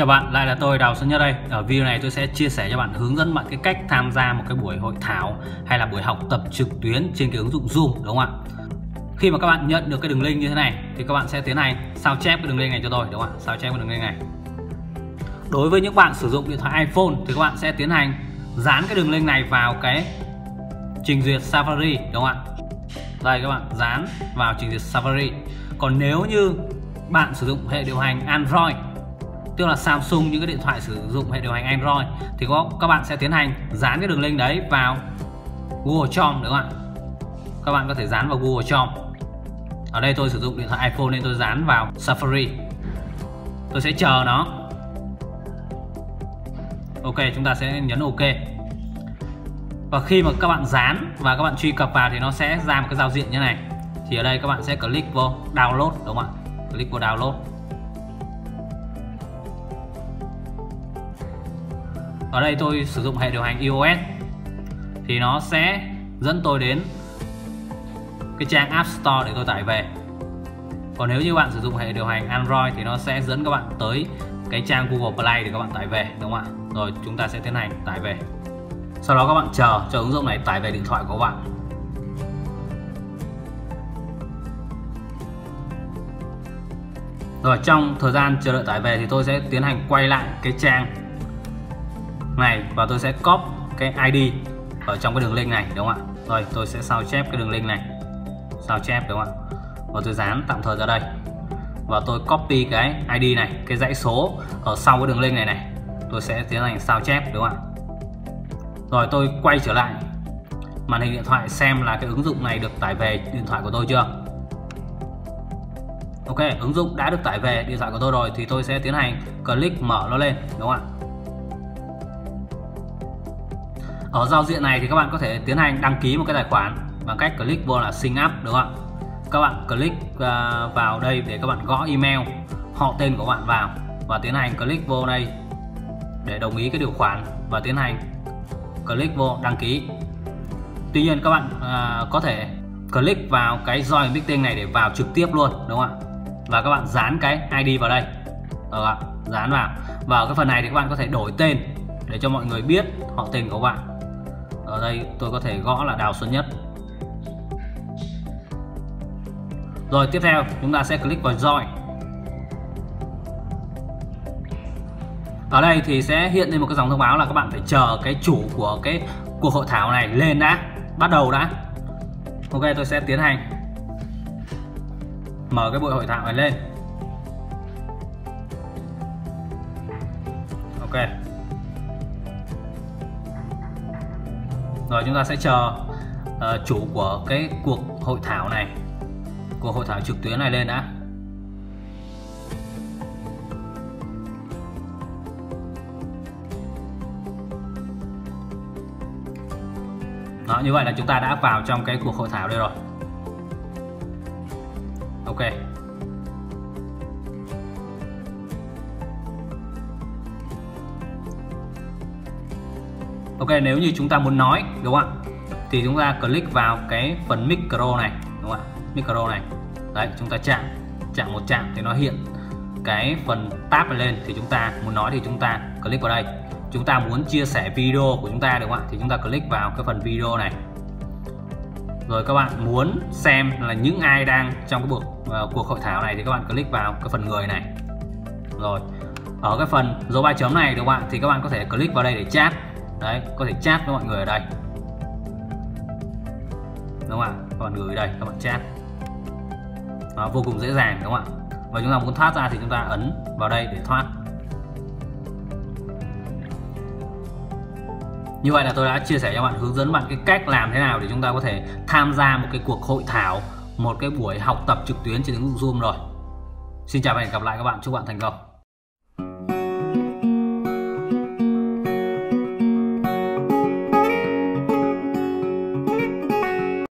Chào bạn, lại là tôi Đào Xuân Nhất đây. Ở video này tôi sẽ chia sẻ cho bạn hướng dẫn bạn cái cách tham gia một cái buổi hội thảo hay là buổi học tập trực tuyến trên cái ứng dụng Zoom đúng không ạ? Khi mà các bạn nhận được cái đường link như thế này thì các bạn sẽ tiến hành sao chép cái đường link này cho tôi đúng không ạ? Sao chép cái đường link này. Đối với những bạn sử dụng điện thoại iPhone thì các bạn sẽ tiến hành dán cái đường link này vào cái trình duyệt Safari đúng không ạ? Đây các bạn dán vào trình duyệt Safari. Còn nếu như bạn sử dụng hệ điều hành Android tức là Samsung, những cái điện thoại sử dụng hệ điều hành Android, thì có, các bạn sẽ tiến hành dán cái đường link đấy vào Google Chrome, đúng không ạ? Các bạn có thể dán vào Google Chrome. Ở đây tôi sử dụng điện thoại iPhone nên tôi dán vào Safari. Tôi sẽ chờ nó. Ok, chúng ta sẽ nhấn ok. Và khi mà các bạn dán và các bạn truy cập vào thì nó sẽ ra một cái giao diện như này. Thì ở đây các bạn sẽ click vô download, đúng không ạ? Click vô download. Ở đây tôi sử dụng hệ điều hành iOS. Thì nó sẽ dẫn tôi đến cái trang App Store để tôi tải về. Còn nếu như bạn sử dụng hệ điều hành Android thì nó sẽ dẫn các bạn tới cái trang Google Play để các bạn tải về, đúng không ạ? Rồi chúng ta sẽ tiến hành tải về. Sau đó các bạn chờ cho ứng dụng này tải về điện thoại của các bạn. Rồi trong thời gian chờ đợi tải về thì tôi sẽ tiến hành quay lại cái trang này và tôi sẽ copy cái ID ở trong cái đường link này đúng không ạ? Rồi tôi sẽ sao chép cái đường link này. Sao chép đúng không ạ? Và tôi dán tạm thời ra đây. Và tôi copy cái ID này cái dãy số ở sau cái đường link này này. Tôi sẽ tiến hành sao chép đúng không ạ? Rồi tôi quay trở lại. Màn hình điện thoại xem là cái ứng dụng này được tải về điện thoại của tôi chưa? Ok, ứng dụng đã được tải về điện thoại của tôi rồi thì tôi sẽ tiến hành click mở nó lên đúng không ạ? Ở giao diện này thì các bạn có thể tiến hành đăng ký một cái tài khoản bằng cách click vô là sign up đúng không ạ? Các bạn click à, vào đây để các bạn gõ email họ tên của bạn vào và tiến hành click vô đây để đồng ý cái điều khoản và tiến hành click vô đăng ký. Tuy nhiên các bạn à, có thể click vào cái join meeting này để vào trực tiếp luôn đúng không ạ? Và các bạn dán cái ID vào đây. Được ạ? Dán vào. Và ở cái phần này thì các bạn có thể đổi tên để cho mọi người biết họ tên của bạn ở đây tôi có thể gõ là Đào Xuân Nhất. Rồi, tiếp theo, chúng ta sẽ click vào join. Ở đây thì sẽ hiện lên một cái dòng thông báo là các bạn phải chờ cái chủ của cái cuộc hội thảo này lên đã, bắt đầu đã. Ok, tôi sẽ tiến hành mở cái buổi hội thảo này lên. Ok. Rồi chúng ta sẽ chờ uh, chủ của cái cuộc hội thảo này cuộc hội thảo trực tuyến này lên đã. Đó, như vậy là chúng ta đã vào trong cái cuộc hội thảo đây rồi. Ok. Ok nếu như chúng ta muốn nói đúng không ạ? Thì chúng ta click vào cái phần micro này đúng không ạ? Micro này. Đấy chúng ta chạm chạm một chạm thì nó hiện cái phần tab này lên. Thì chúng ta muốn nói thì chúng ta click vào đây. Chúng ta muốn chia sẻ video của chúng ta đúng không ạ? Thì chúng ta click vào cái phần video này. Rồi các bạn muốn xem là những ai đang trong cái cuộc uh, ờ, cuộc hội thảo này thì các bạn click vào cái phần người này. Rồi ở cái phần dấu ba chấm này đúng không ạ? Thì các bạn có thể click vào đây để chat đấy có thể chat với mọi người ở đây. Đúng không ạ? Các bạn gửi đây các bạn chat. Nó vô cùng dễ dàng đúng không ạ? Và chúng ta muốn thoát ra thì chúng ta ấn vào đây để thoát. Như vậy là tôi đã chia sẻ cho bạn hướng dẫn bạn cái cách làm thế nào để chúng ta có thể tham gia một cái cuộc hội thảo, một cái buổi học tập trực tuyến trên ứng dụng Zoom rồi. Xin chào và hẹn gặp lại các bạn, chúc bạn thành công.